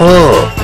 Oh.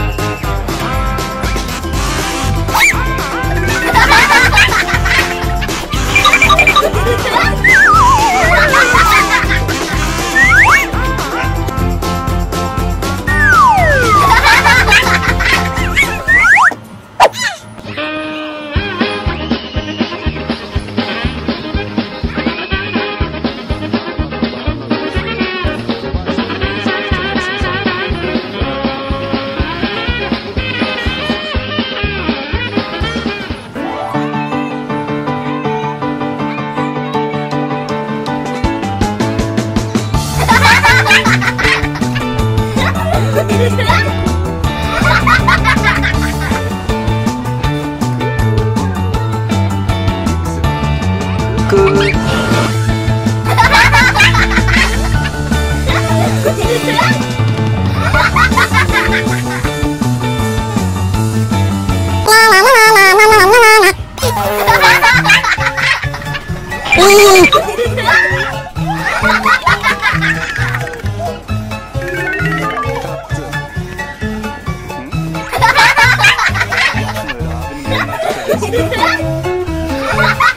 호끝 Ha ha ha ha!